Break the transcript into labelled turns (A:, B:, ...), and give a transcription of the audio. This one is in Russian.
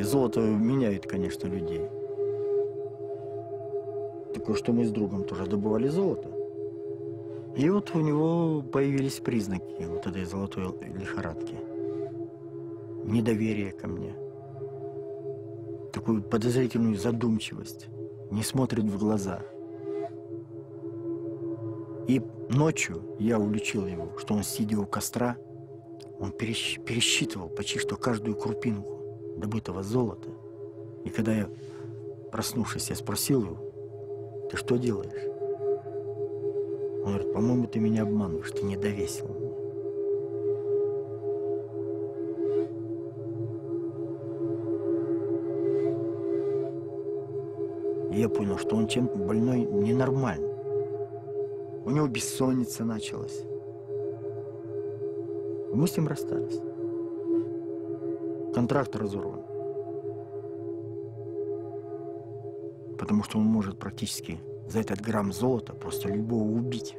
A: Золото меняет, конечно, людей. Такое, что мы с другом тоже добывали золото. И вот у него появились признаки вот этой золотой лихорадки. Недоверие ко мне. Такую подозрительную задумчивость. Не смотрит в глаза. И ночью я уличил его, что он, сидя у костра, он пересч- пересчитывал почти что каждую крупинку добытого золота. И когда я, проснувшись, я спросил его, ты что делаешь? Он говорит, по-моему, ты меня обманываешь, ты не довесил меня. И я понял, что он чем-то больной ненормально. У него бессонница началась. Мы с ним расстались. Контракт разорван. Потому что он может практически за этот грамм золота просто любого убить.